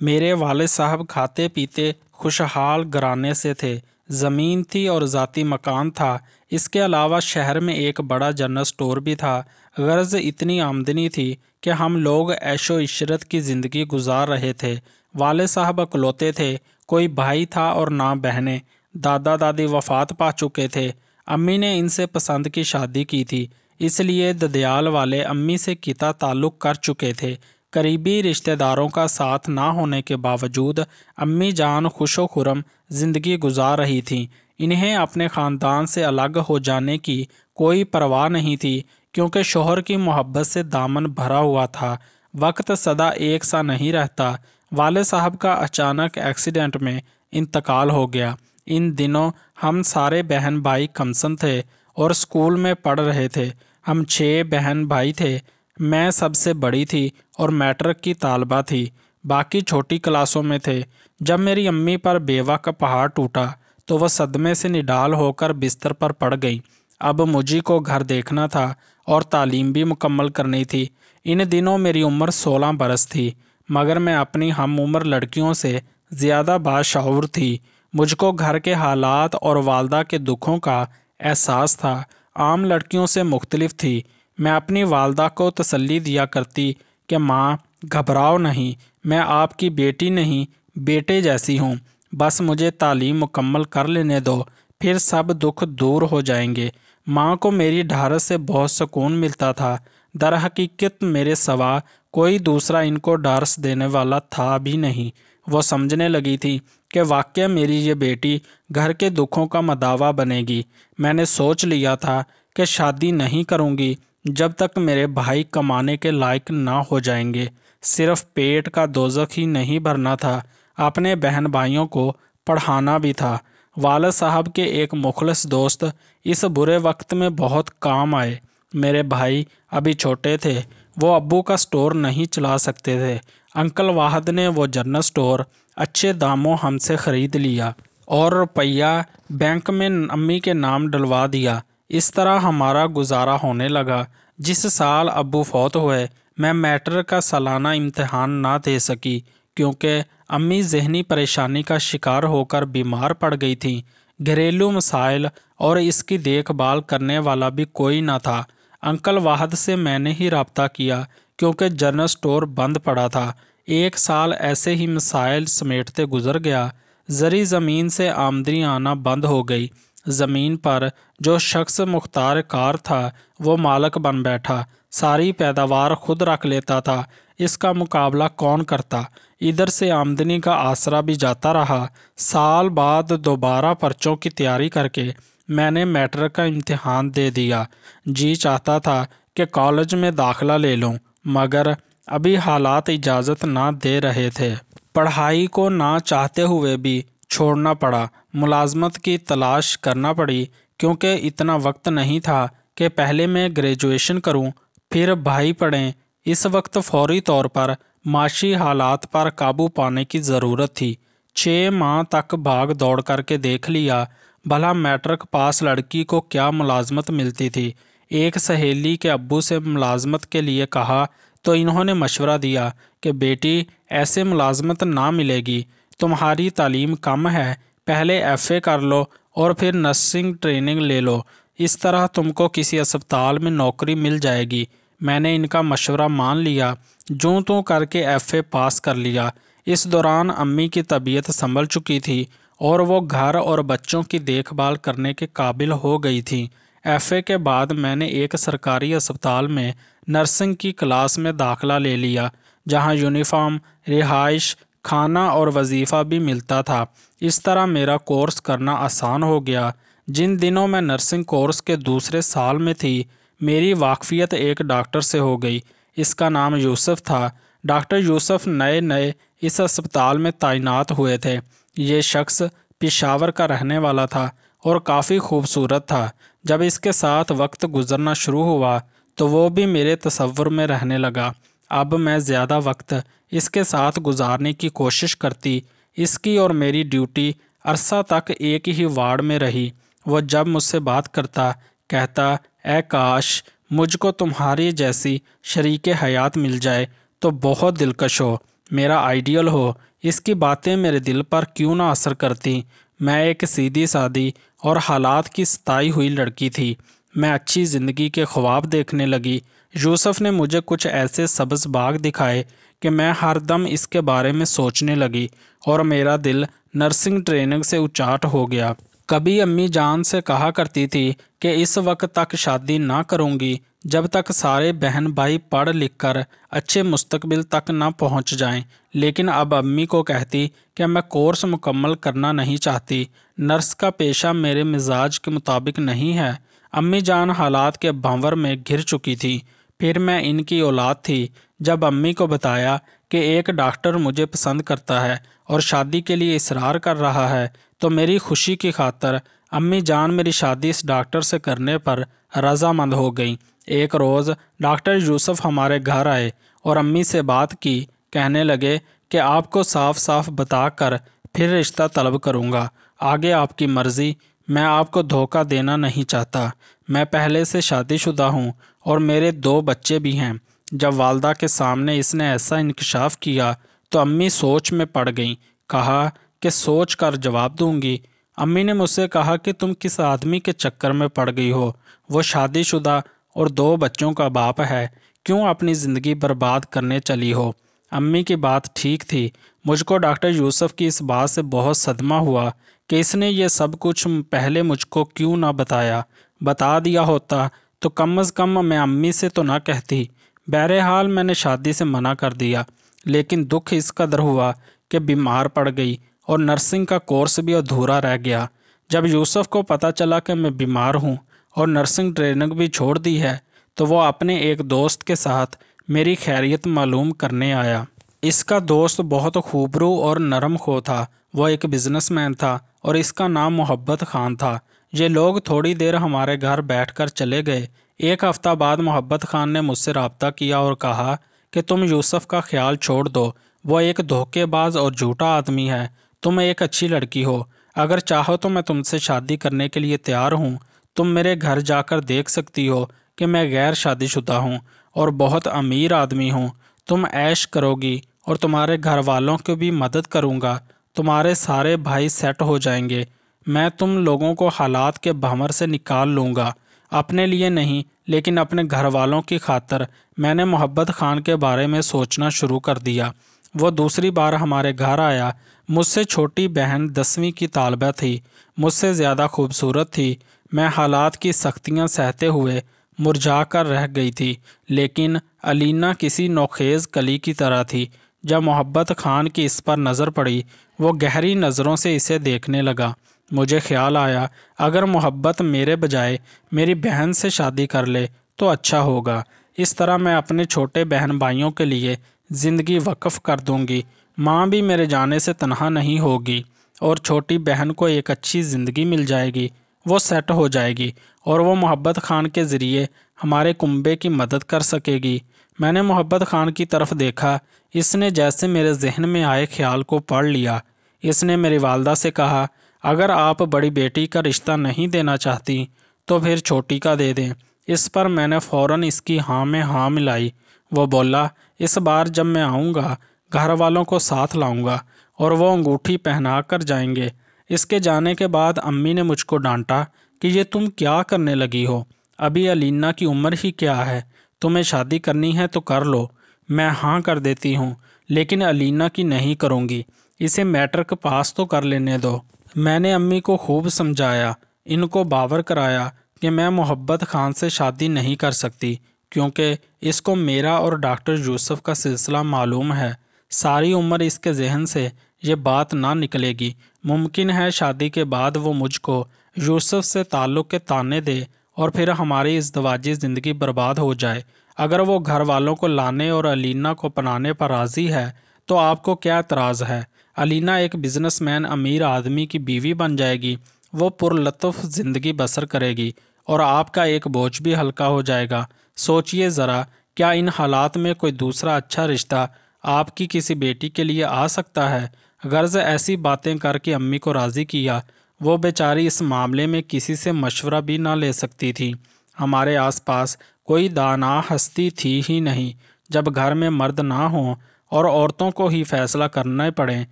मेरे वाले साहब खाते पीते खुशहाल घराने से थे। ज़मीन थी और ज़ाती मकान था। इसके अलावा शहर में एक बड़ा जनरल स्टोर भी था। गर्ज इतनी आमदनी थी कि हम लोग ऐशो इशरत की ज़िंदगी गुजार रहे थे। वाले साहब अकलौते थे। कोई भाई था और ना बहनें। दादा दादी वफात पा चुके थे। अम्मी ने इनसे पसंद की शादी की थी। इसलिए ददयाल वाले अम्मी से किता ताल्लुक़ कर चुके थे। करीबी रिश्तेदारों का साथ ना होने के बावजूद अम्मी जान खुशो खुरम ज़िंदगी गुजार रही थीं। इन्हें अपने ख़ानदान से अलग हो जाने की कोई परवाह नहीं थी, क्योंकि शोहर की मोहब्बत से दामन भरा हुआ था। वक्त सदा एक सा नहीं रहता। वाले साहब का अचानक एक्सीडेंट में इंतकाल हो गया। इन दिनों हम सारे बहन भाई कमसन थे और स्कूल में पढ़ रहे थे। हम छः बहन भाई थे। मैं सबसे बड़ी थी और मैट्रिक की तालबा थी। बाकी छोटी क्लासों में थे। जब मेरी अम्मी पर बेवा का पहाड़ टूटा तो वह सदमे से निडाल होकर बिस्तर पर पड़ गई। अब मुझी को घर देखना था और तालीम भी मुकम्मल करनी थी। इन दिनों मेरी उम्र सोलह बरस थी, मगर मैं अपनी हम उम्र लड़कियों से ज़्यादा बाशूर थी। मुझको घर के हालात और वालदा के दुखों का एहसास था। आम लड़कियों से मुख्तलिफ़ थी। मैं अपनी वालदा को तसल्ली दिया करती कि माँ, घबराओ नहीं, मैं आपकी बेटी नहीं, बेटे जैसी हूँ। बस मुझे तालीम मुकम्मल कर लेने दो, फिर सब दुख दूर हो जाएँगे। माँ को मेरी ढारस से बहुत सुकून मिलता था। दर हकीकत मेरे सवा कोई दूसरा इनको डारस देने वाला था भी नहीं। वो समझने लगी थी कि वाक्य मेरी ये बेटी घर के दुखों का मदावा बनेगी। मैंने सोच लिया था कि शादी नहीं करूँगी जब तक मेरे भाई कमाने के लायक ना हो जाएँगे, सिर्फ़ पेट का दोजख ही नहीं भरना था। अपने बहन भाइयों को पढ़ाना भी था। वाल साहब के एक मुखलस दोस्त इस बुरे वक्त में बहुत काम आए। मेरे भाई अभी छोटे थे, वो अब्बू का स्टोर नहीं चला सकते थे। अंकल वाहद ने वो जनरल स्टोर अच्छे दामों हमसे ख़रीद लिया और रुपया बैंक में अम्मी के नाम डलवा दिया। इस तरह हमारा गुजारा होने लगा। जिस साल अबू फौत हुए, मैं मैटर का सालाना इम्तहान ना दे सकी, क्योंकि अम्मी जहनी परेशानी का शिकार होकर बीमार पड़ गई थी। घरेलू मसाइल और इसकी देखभाल करने वाला भी कोई ना था। अंकल वाहद से मैंने ही रबता किया, क्योंकि जनरल स्टोर बंद पड़ा था। एक साल ऐसे ही मसाइल समेटते गुजर गया। जरी ज़मीन से आमदनी आना बंद हो गई। ज़मीन पर जो शख्स मुख्तार कार था, वो मालक बन बैठा। सारी पैदावार खुद रख लेता था। इसका मुकाबला कौन करता? इधर से आमदनी का आसरा भी जाता रहा। साल बाद दोबारा पर्चों की तैयारी करके मैंने मैट्रिक का इम्तिहान दे दिया। जी चाहता था कि कॉलेज में दाखला ले लूँ, मगर अभी हालात इजाज़त ना दे रहे थे। पढ़ाई को ना चाहते हुए भी छोड़ना पड़ा। मुलाजमत की तलाश करना पड़ी क्योंकि इतना वक्त नहीं था कि पहले मैं ग्रेजुएशन करूँ, फिर भाई पढ़ें। इस वक्त फौरी तौर पर माशी हालात पर काबू पाने की ज़रूरत थी। छः माह तक भाग दौड़ करके देख लिया भला मैट्रिक पास लड़की को क्या मुलाजमत मिलती थी। एक सहेली के अब्बू से मुलाजमत के लिए कहा तो इन्होंने मशवरा दिया कि बेटी ऐसे मुलाजमत ना मिलेगी। तुम्हारी तालीम कम है, पहले एफ़ए कर लो और फिर नर्सिंग ट्रेनिंग ले लो। इस तरह तुमको किसी अस्पताल में नौकरी मिल जाएगी। मैंने इनका मशवरा मान लिया। जो तो करके एफ़ए पास कर लिया। इस दौरान अम्मी की तबीयत संभल चुकी थी और वो घर और बच्चों की देखभाल करने के काबिल हो गई थी। एफ़ए के बाद मैंने एक सरकारी अस्पताल में नर्सिंग की क्लास में दाखला ले लिया, जहाँ यूनिफॉर्म, रिहाइश खाना और वजीफ़ा भी मिलता था। इस तरह मेरा कोर्स करना आसान हो गया। जिन दिनों मैं नर्सिंग कोर्स के दूसरे साल में थी, मेरी वाकफियत एक डॉक्टर से हो गई। इसका नाम यूसुफ था। डॉक्टर यूसुफ नए नए इस अस्पताल में तैनात हुए थे। ये शख्स पिशावर का रहने वाला था और काफ़ी खूबसूरत था। जब इसके साथ वक्त गुजरना शुरू हुआ तो वो भी मेरे तस्वुर में रहने लगा। अब मैं ज़्यादा वक्त इसके साथ गुजारने की कोशिश करती। इसकी और मेरी ड्यूटी अरसा तक एक ही वार्ड में रही। वो जब मुझसे बात करता, कहता ए काश, मुझको तुम्हारी जैसी शरीक हयात मिल जाए तो बहुत दिलकश हो, मेरा आइडियल हो। इसकी बातें मेरे दिल पर क्यों ना असर करती? मैं एक सीधी सादी और हालात की सताई हुई लड़की थी। मैं अच्छी ज़िंदगी के ख्वाब देखने लगी। यूसुफ ने मुझे कुछ ऐसे सब्ज़ बाग दिखाए कि मैं हर दम इसके बारे में सोचने लगी और मेरा दिल नर्सिंग ट्रेनिंग से उचाट हो गया। कभी अम्मी जान से कहा करती थी कि इस वक्त तक शादी ना करूँगी, जब तक सारे बहन भाई पढ़ लिख कर अच्छे मुस्तकबिल तक ना पहुँच जाएँ। लेकिन अब अम्मी को कहती कि मैं कोर्स मुकम्मल करना नहीं चाहती। नर्स का पेशा मेरे मिजाज के मुताबिक नहीं है। अम्मी जान हालात के भंवर में घिर चुकी थी। फिर मैं इनकी औलाद थी। जब अम्मी को बताया कि एक डॉक्टर मुझे पसंद करता है और शादी के लिए इसरार कर रहा है तो मेरी खुशी की खातर अम्मी जान मेरी शादी इस डॉक्टर से करने पर रजामंद हो गई। एक रोज़ डॉक्टर यूसुफ हमारे घर आए और अम्मी से बात की, कहने लगे कि आपको साफ़ साफ़ बताकर फिर रिश्ता तलब करूँगा। आगे आपकी मर्ज़ी मैं आपको धोखा देना नहीं चाहता। मैं पहले से शादीशुदा हूँ और मेरे दो बच्चे भी हैं। जब वालदा के सामने इसने ऐसा इंकशाफ किया तो अम्मी सोच में पड़ गई। कहा कि सोच कर जवाब दूँगी। अम्मी ने मुझसे कहा कि तुम किस आदमी के चक्कर में पड़ गई हो? वो शादीशुदा और दो बच्चों का बाप है। क्यों अपनी ज़िंदगी बर्बाद करने चली हो? अम्मी की बात ठीक थी। मुझको डॉक्टर यूसुफ की इस बात से बहुत सदमा हुआ कि इसने ये सब कुछ पहले मुझको क्यों ना बताया? बता दिया होता तो कम अज़ कम मैं अम्मी से तो ना कहती। बहरहाल मैंने शादी से मना कर दिया। लेकिन दुख इस कदर हुआ कि बीमार पड़ गई और नर्सिंग का कोर्स भी अधूरा रह गया। जब यूसुफ को पता चला कि मैं बीमार हूँ और नर्सिंग ट्रेनिंग भी छोड़ दी है तो वो अपने एक दोस्त के साथ मेरी खैरियत मालूम करने आया। इसका दोस्त बहुत खूबरू और नरम खो था। वह एक बिजनेसमैन था। और इसका नाम मोहब्बत खान था। ये लोग थोड़ी देर हमारे घर बैठकर चले गए। एक हफ़्ता बाद मोहब्बत खान ने मुझसे रबता किया और कहा कि, तुम यूसुफ का ख्याल छोड़ दो। वह एक धोखेबाज और झूठा आदमी है। तुम एक अच्छी लड़की हो। अगर चाहो तो मैं तुमसे शादी करने के लिए तैयार हूँ। तुम मेरे घर जाकर देख सकती हो कि मैं गैर शादीशुदा हूँ और बहुत अमीर आदमी हूँ। तुम ऐश करोगी और तुम्हारे घर वालों की भी मदद करूँगा। तुम्हारे सारे भाई सेट हो जाएँगे। मैं तुम लोगों को हालात के भंवर से निकाल लूँगा। अपने लिए नहीं, लेकिन अपने घर वालों की खातर मैंने मोहब्बत खान के बारे में सोचना शुरू कर दिया। वो दूसरी बार हमारे घर आया। मुझसे छोटी बहन दसवीं की तालबा थी। मुझसे ज़्यादा खूबसूरत थी। मैं हालात की सख्तियाँ सहते हुए मुरझा कर रह गई थी। लेकिन अलीना किसी नोखेज़ कली की तरह थी। जब मोहब्बत खान की इस पर नज़र पड़ी वो गहरी नज़रों से इसे देखने लगा। मुझे ख्याल आया, अगर मोहब्बत मेरे बजाय मेरी बहन से शादी कर ले तो अच्छा होगा। इस तरह मैं अपने छोटे बहन भाइयों के लिए ज़िंदगी वक्फ़ कर दूँगी। माँ भी मेरे जाने से तनहा नहीं होगी, और छोटी बहन को एक अच्छी ज़िंदगी मिल जाएगी। वो सेट हो जाएगी, और वो मोहब्बत खान के ज़रिए हमारे कुंबे की मदद कर सकेगी। मैंने मोहब्बत खान की तरफ़ देखा। इसने जैसे मेरे जहन में आए ख्याल को पढ़ लिया। इसने मेरी वालदा से कहा, अगर आप बड़ी बेटी का रिश्ता नहीं देना चाहती तो फिर छोटी का दे दें। इस पर मैंने फ़ौर इसकी हाँ में हाँ मिलाई। वो बोला, इस बार जब मैं आऊँगा, घर वालों को साथ लाऊँगा और वो अंगूठी पहना कर जाएँगे। इसके जाने के बाद अम्मी ने मुझको डांटा कि ये तुम क्या करने लगी हो? अभी अलीना की उम्र ही क्या है? तुम्हें शादी करनी है तो कर लो। मैं हाँ कर देती हूँ, लेकिन अलीना की नहीं करूँगी। इसे मैटर के पास तो कर लेने दो। मैंने अम्मी को खूब समझाया, इनको बावर कराया कि मैं मोहब्बत खान से शादी नहीं कर सकती, क्योंकि इसको मेरा और डॉक्टर यूसुफ का सिलसिला मालूम है। सारी उम्र इसके जहन से ये बात ना निकलेगी। मुमकिन है शादी के बाद वो मुझको यूसुफ से ताल्लुक़ के ताने दे और फिर हमारी इस दवाजी ज़िंदगी बर्बाद हो जाए। अगर वो घर वालों को लाने और अलीना को पनाने पर राज़ी है तो आपको क्या एतराज़ है? अलीना एक बिजनेसमैन, अमीर आदमी की बीवी बन जाएगी। वो पुरलतफ़ ज़िंदगी बसर करेगी और आपका एक बोझ भी हल्का हो जाएगा। सोचिए ज़रा, क्या इन हालात में कोई दूसरा अच्छा रिश्ता आपकी किसी बेटी के लिए आ सकता है? गर्ज ऐसी बातें करके अम्मी को राज़ी किया। वो बेचारी इस मामले में किसी से मशवरा भी ना ले सकती थी। हमारे आसपास कोई दाना हस्ती थी ही नहीं। जब घर में मर्द ना हों और औरतों को ही फैसला करना पड़े,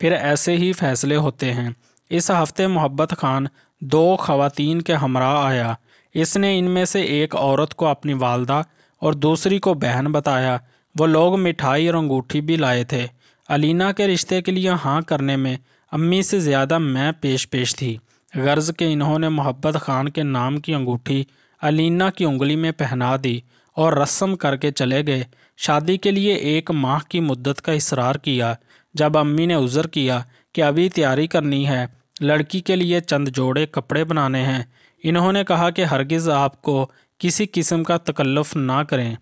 फिर ऐसे ही फैसले होते हैं। इस हफ़्ते मोहब्बत खान दो खवातीन के हमरा आया। इसने इनमें से एक औरत को अपनी वालदा और दूसरी को बहन बताया। वो लोग मिठाई और अंगूठी भी लाए थे। अलीना के रिश्ते के लिए हाँ करने में अम्मी से ज़्यादा मैं पेश पेश थी। गर्ज के इन्होंने मोहब्बत खान के नाम की अंगूठी, अलीना की उंगली में पहना दी और रस्म करके चले गए। शादी के लिए एक माह की मुद्दत का इसरार किया। जब अम्मी ने उज़र किया कि अभी तैयारी करनी है, लड़की के लिए चंद जोड़े कपड़े बनाने हैं। इन्होंने कहा कि हरगिज़ आपको किसी किस्म का तकल्लुफ़ ना करें।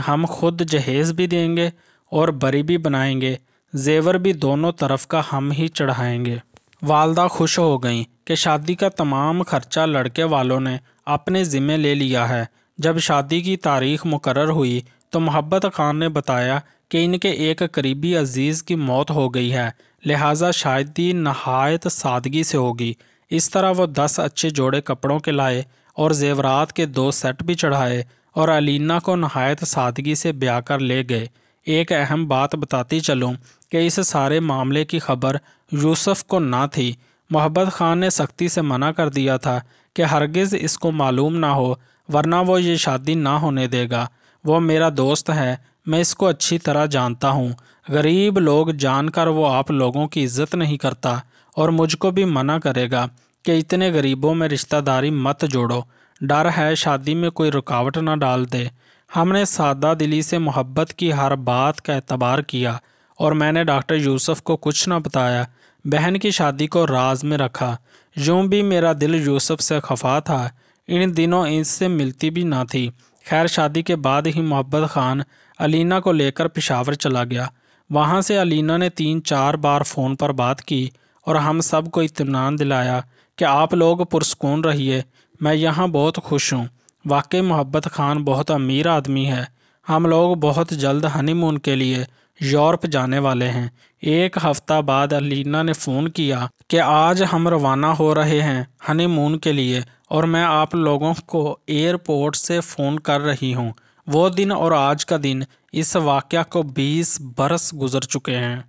हम खुद जहेज़ भी देंगे और बरी भी बनाएँगे। जेवर भी दोनों तरफ़ का हम ही चढ़ाएँगे। वालदा खुश हो गई कि शादी का तमाम खर्चा लड़के वालों ने अपने ज़िम्मे ले लिया है। जब शादी की तारीख मुकर हुई तो मोहब्बत खान ने बताया कि इनके एक करीबी अज़ीज़ की मौत हो गई है, लिहाजा शादी नहायत सादगी से होगी। इस तरह वो दस अच्छे जोड़े कपड़ों के लाए और जेवरात के दो सेट भी चढ़ाए और अलीना को नहायत सादगी से ब्याह कर ले गए। एक अहम बात बताती चलूँ कि इस सारे मामले की खबर यूसुफ को ना थी। मोहब्बत खान ने सख्ती से मना कर दिया था कि हरगिज़ इसको मालूम ना हो, वरना वो ये शादी ना होने देगा। वो मेरा दोस्त है, मैं इसको अच्छी तरह जानता हूँ। गरीब लोग जानकर वो आप लोगों की इज़्ज़त नहीं करता और मुझको भी मना करेगा कि इतने गरीबों में रिश्तेदारी मत जोड़ो। डर है शादी में कोई रुकावट ना डाल दे। हमने सादा दिली से मोहब्बत की हर बात का एतबार किया। और मैंने डॉक्टर यूसुफ को कुछ ना बताया। बहन की शादी को राज में रखा। यूँ भी मेरा दिल यूसुफ से खफा था। इन दिनों इससे मिलती भी ना थी। खैर, शादी के बाद ही मोहब्बत खान अलीना को लेकर पिशावर चला गया। वहाँ से अलीना ने तीन चार बार फ़ोन पर बात की और हम सबको इतमान दिलाया कि आप लोग पुरस्कून रहिए। मैं यहाँ बहुत खुश हूँ। वाकई मोहब्बत खान बहुत अमीर आदमी है। हम लोग बहुत जल्द हनीमून के लिए यूरोप जाने वाले हैं। एक हफ़्ता बाद अलीना ने फ़ोन किया कि आज हम रवाना हो रहे हैं हनीमून के लिए और मैं आप लोगों को एयरपोर्ट से फ़ोन कर रही हूँ। वो दिन और आज का दिन इस वाक़ को बीस बरस गुज़र चुके हैं।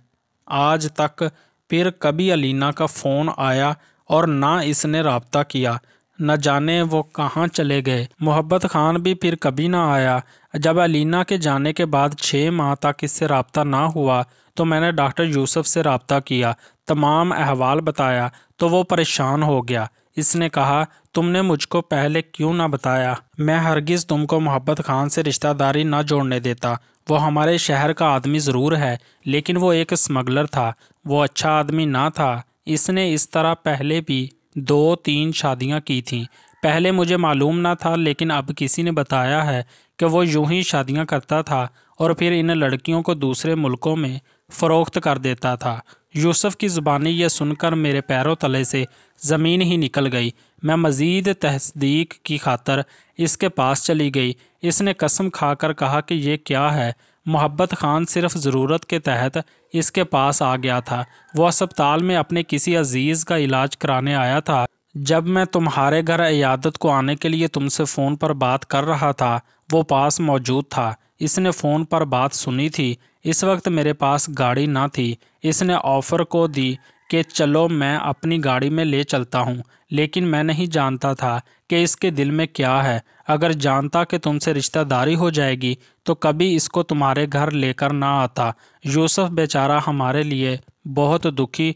आज तक फिर कभी अलीना का फ़ोन आया और ना इसने रबता किया। न जाने वो कहाँ चले गए। मोहब्बत खान भी फिर कभी ना आया। जब अलीना के जाने के बाद छः माह तक इससे रबता ना हुआ तो मैंने डॉक्टर यूसुफ से रबता किया, तमाम अहवाल बताया तो वो परेशान हो गया। इसने कहा, तुमने मुझको पहले क्यों ना बताया? मैं हरगिज़ तुमको मोहब्बत खान से रिश्तेदारी ना जोड़ने देता। वो हमारे शहर का आदमी ज़रूर है, लेकिन वो एक स्मगलर था। वो अच्छा आदमी ना था। इसने इस तरह पहले भी दो तीन शादियाँ की थीं। पहले मुझे मालूम ना था, लेकिन अब किसी ने बताया है कि वो यूँ ही शादियाँ करता था और फिर इन लड़कियों को दूसरे मुल्कों में फ़रोख्त कर देता था। यूसुफ की ज़ुबानी यह सुनकर मेरे पैरों तले से ज़मीन ही निकल गई। मैं मज़ीद तहसदीक की खातर इसके पास चली गई। इसने कसम खाकर कहा कि यह क्या है? मोहब्बत खान सिर्फ़ ज़रूरत के तहत इसके पास आ गया था। वो अस्पताल में अपने किसी अज़ीज़ का इलाज कराने आया था। जब मैं तुम्हारे घर इयादत को आने के लिए तुमसे फ़ोन पर बात कर रहा था वो पास मौजूद था। इसने फ़ोन पर बात सुनी थी। इस वक्त मेरे पास गाड़ी ना थी। इसने ऑफ़र को दी कि चलो मैं अपनी गाड़ी में ले चलता हूँ। लेकिन मैं नहीं जानता था कि इसके दिल में क्या है। अगर जानता कि तुमसे रिश्तेदारी हो जाएगी तो कभी इसको तुम्हारे घर लेकर ना आता। यूसुफ बेचारा हमारे लिए बहुत दुखी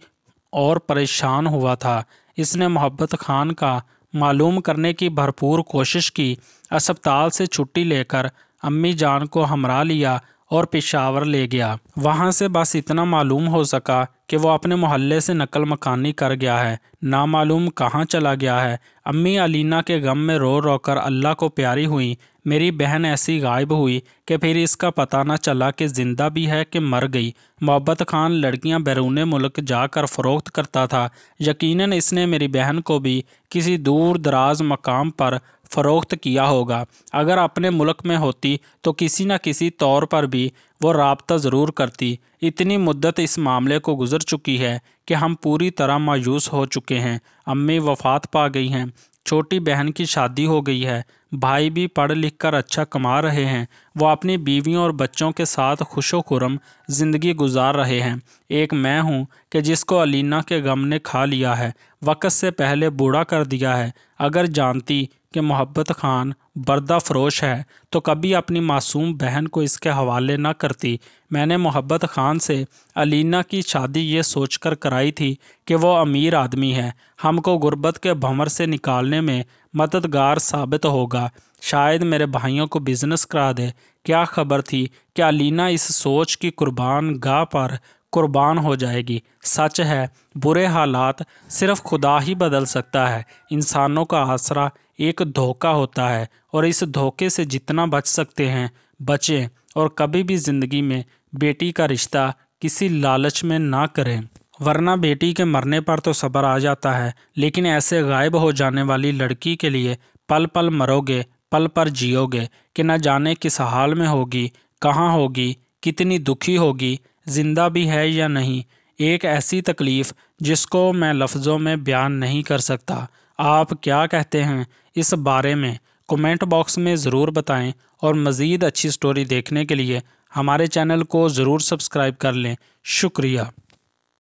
और परेशान हुआ था। इसने मोहब्बत खान का मालूम करने की भरपूर कोशिश की। अस्पताल से छुट्टी लेकर अम्मी जान को हमरा लिया और पेशावर ले गया। वहाँ से बस इतना मालूम हो सका कि वो अपने मोहल्ले से नकल मकानी कर गया है। ना मालूम कहाँ चला गया है। अम्मी अलीना के गम में रो रो कर अल्लाह को प्यारी हुई। मेरी बहन ऐसी गायब हुई कि फिर इसका पता ना चला कि ज़िंदा भी है कि मर गई। मोहब्बत खान लड़कियाँ बैरून मुल्क जाकर फ़रोख्त करता था। यकीनन इसने मेरी बहन को भी किसी दूर दराज मकाम पर फ़रोख्त किया होगा। अगर अपने मुल्क में होती तो किसी न किसी तौर पर भी वो रबता ज़रूर करती। इतनी मुद्दत इस मामले को गुजर चुकी है कि हम पूरी तरह मायूस हो चुके हैं। अम्मी वफ़ात पा गई हैं। छोटी बहन की शादी हो गई है। भाई भी पढ़ लिख कर अच्छा कमा रहे हैं। वो अपनी बीवियों और बच्चों के साथ खुशो खुरम ज़िंदगी गुजार रहे हैं। एक मैं हूँ कि जिसको अलीना के गम ने खा लिया है। वक्त से पहले बूढ़ा कर दिया है। अगर जानती कि मोहब्बत खान बर्दा फरोश है तो कभी अपनी मासूम बहन को इसके हवाले न करती। मैंने मोहब्बत खान से अलीना की शादी ये सोचकर कराई थी कि वो अमीर आदमी है। हमको गुर्बत के भंवर से निकालने में मददगार साबित होगा। शायद मेरे भाइयों को बिज़नेस करा दे। क्या खबर थी कि अलीना इस सोच की कुर्बान गाह पर कुर्बान हो जाएगी। सच है, बुरे हालात सिर्फ़ खुदा ही बदल सकता है। इंसानों का आसरा एक धोखा होता है और इस धोखे से जितना बच सकते हैं, बचें और कभी भी ज़िंदगी में बेटी का रिश्ता किसी लालच में ना करें। वरना बेटी के मरने पर तो सब्र आ जाता है, लेकिन ऐसे गायब हो जाने वाली लड़की के लिए पल पल मरोगे पल पर जियोगे कि न जाने किस हाल में होगी, कहाँ होगी, कितनी दुखी होगी ज़िंदा भी है या नहीं, एक ऐसी तकलीफ़ जिसको मैं लफ्ज़ों में बयान नहीं कर सकता। आप क्या कहते हैं इस बारे में? कमेंट बॉक्स में ज़रूर बताएँ और मज़ीद अच्छी स्टोरी देखने के लिए हमारे चैनल को ज़रूर सब्सक्राइब कर लें। शुक्रिया।